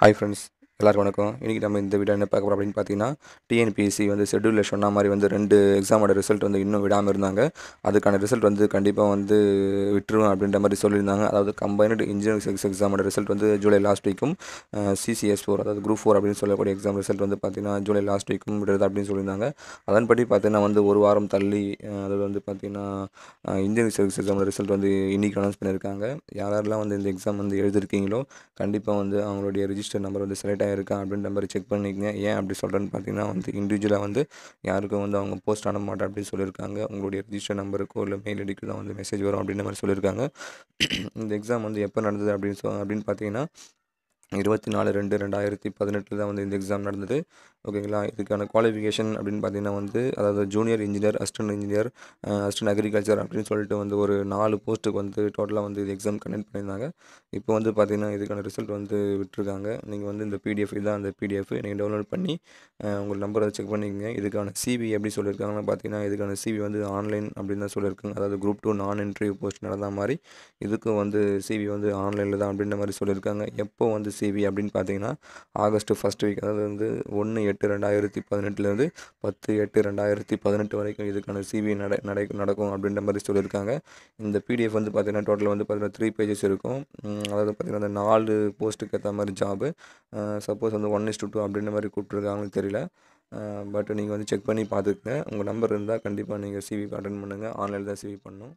Hi friends. எல்லாருக்கும் வணக்கம். இன்றைக்கி நம்ம இந்த வீடியோ என்ன பார்க்க போகிறோம் அப்படின்னு பார்த்தீங்கன்னா டிஎன்பிஎஸ்சி வந்து ஷெட்யூலில் சொன்ன மாதிரி வந்து ரெண்டு எக்ஸாமோட ரிசல்ட் வந்து இன்னும் விடாமல் இருந்தாங்க. அதுக்கான ரிசல்ட் வந்து கண்டிப்பாக வந்து விட்டுருவோம் அப்படின்ற மாதிரி சொல்லியிருந்தாங்க. அதாவது கம்பைனடு இன்ஜினியரிங் சிக்ஸ் எக்ஸாமோட ரிசல்ட் வந்து ஜூலை லாஸ்ட் வீக்கும் சிசிஎஸ் ஃபோர் அதாவது குரூப் ஃபோர் அப்படின்னு சொல்லக்கூடிய எக்ஸாம் ரிசல்ட் வந்து பார்த்தீங்கன்னா ஜூலை லாஸ்ட் வீக்கும் விடுறது அப்படின்னு சொல்லியிருந்தாங்க. அதன்படி பார்த்தீங்கன்னா வந்து ஒரு வாரம் தள்ளி அதாவது வந்து பார்த்தீங்கன்னா இன்ஜினியரிங் சர்வீஸ் எக்ஸாமோட ரிசல்ட் வந்து இன்றைக்கி அனௌன்ஸ் பண்ணியிருக்காங்க. யாரெல்லாம் வந்து இந்த எக்ஸாம் வந்து எழுதிருக்கீங்களோ கண்டிப்பாக வந்து அவங்களுடைய ரிஜிஸ்டர் நம்பர் வந்து செலக்ட் இருக்கா அப்படின்ற மாதிரி செக் பண்ணிக்கங்க. ஏன் அப்படி சொல்கிறேன்னு பார்த்தீங்கன்னா வந்து இண்டிவிஜுவலாக வந்து யாருக்கும் வந்து அவங்க போஸ்ட் அனுப்ப மாட்டேன் அப்படின்னு சொல்லியிருக்காங்க. உங்களுடைய ரிஜிஸ்டர் நம்பருக்கோ இல்லை மெயில் ஐடிக்கு தான் வந்து மெசேஜ் வரும் அப்படின்ற மாதிரி சொல்லியிருக்காங்க. இந்த எக்ஸாம் வந்து எப்போ நடந்தது அப்படின்னு சொ அப்படின்னு பார்த்தீங்கன்னா இருபத்தி நாலு ரெண்டு ரெண்டாயிரத்தி பதினெட்டில் தான் வந்து இந்த எக்ஸாம் நடந்தது. ஓகேங்களா? இதுக்கான குவாலிஃபிகேஷன் அப்படின்னு பார்த்தீங்கன்னா வந்து அதாவது junior engineer assistant engineer assistant agriculture அப்படின்னு சொல்லிட்டு வந்து ஒரு நாலு போஸ்ட்டுக்கு வந்து டோட்டலாக வந்து இது எக்ஸாம் கண்டக்ட் பண்ணியிருந்தாங்க. இப்போ வந்து பார்த்தீங்கன்னா இதுக்கான ரிசல்ட் வந்து விட்டுருக்காங்க. நீங்கள் வந்து இந்த பிடிஎஃப் இதான் அந்த பிடிஎஃப் நீங்கள் டவுன்லோட் பண்ணி உங்கள் நம்பரை செக் பண்ணிக்கங்க. இதுக்கான சிவி எப்படி சொல்லியிருக்காங்கன்னா பார்த்தீங்கன்னா இதுக்கான சிவி வந்து ஆன்லைன் அப்படின்னு தான் சொல்லியிருக்காங்க. அதாவது group two non interview post நடந்த மாதிரி இதுக்கும் வந்து சிவி வந்து ஆன்லைனில் தான் அப்படின்ற மாதிரி சொல்லியிருக்காங்க. எப்போ வந்து சிவி அப்படின்னு பார்த்தீங்கன்னா ஆகஸ்ட் ஃபஸ்ட் வீக் அதாவது வந்து ஒன்று எட்டு ரெண்டாயிரத்தி பதினெட்டுலேருந்து பத்து எட்டு ரெண்டாயிரத்தி பதினெட்டு வரைக்கும் இதுக்கான சிவி நட நடை நடக்கும் அப்படின்ற மாதிரி சொல்லியிருக்காங்க. இந்த பிடிஎஃப் வந்து பார்த்திங்கன்னா டோட்டல் வந்து பார்த்தீங்கன்னா த்ரீ பேஜஸ் இருக்கும். அதாவது பார்த்தீங்கன்னா அந்த நாலு போஸ்ட்டுக்கு ஏற்ற மாதிரி ஜாபு சப்போஸ் வந்து ஒன் இஸ் டூ டூ அப்படின்ற மாதிரி கூப்பிட்ருக்காங்கன்னு தெரியல. பட் நீங்கள் வந்து செக் பண்ணி பார்த்துக்குங்க. உங்கள் நம்பர் இருந்தால் கண்டிப்பாக நீங்கள் சிவி அட்டன் பண்ணுங்கள் ஆன்லைனில் தான் சிவி பண்ணணும்.